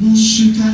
もしか